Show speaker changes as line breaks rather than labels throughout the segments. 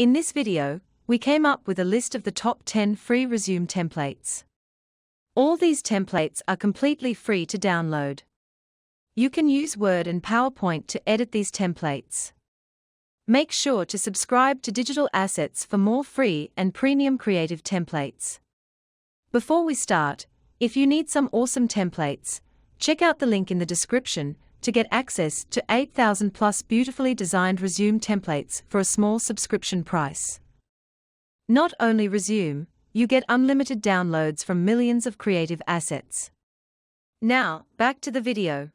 In this video, we came up with a list of the top 10 free resume templates. All these templates are completely free to download. You can use Word and PowerPoint to edit these templates. Make sure to subscribe to Digital Assets for more free and premium creative templates. Before we start, if you need some awesome templates, check out the link in the description to get access to 8,000 plus beautifully designed resume templates for a small subscription price. Not only resume, you get unlimited downloads from millions of creative assets. Now, back to the video.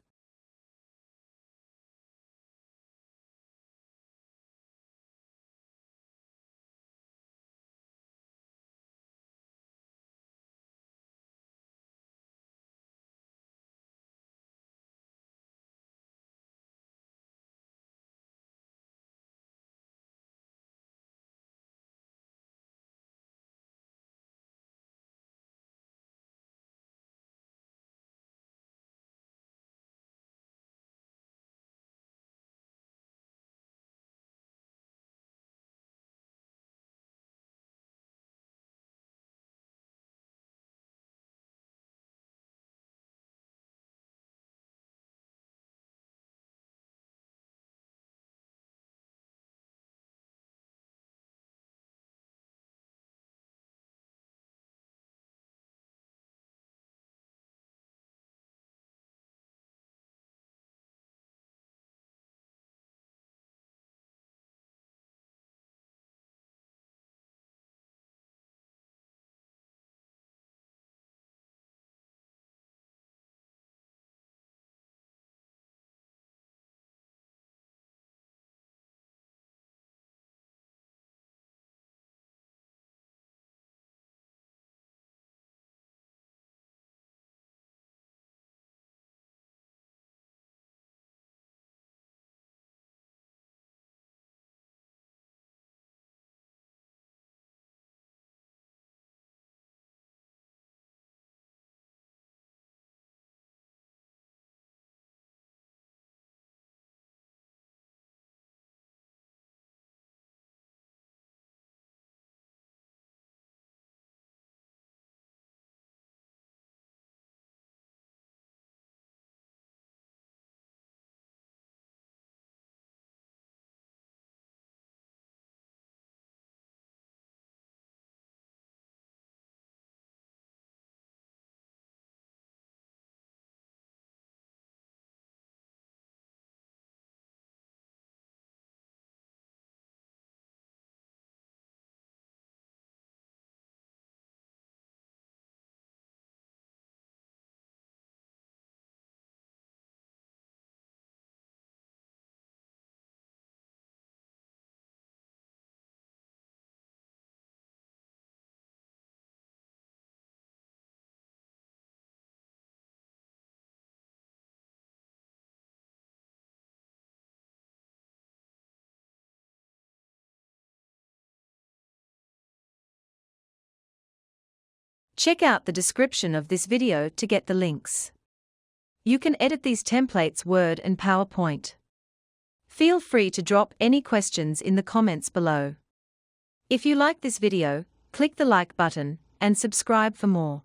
Check out the description of this video to get the links. You can edit these templates Word and PowerPoint. Feel free to drop any questions in the comments below. If you like this video, click the like button and subscribe for more.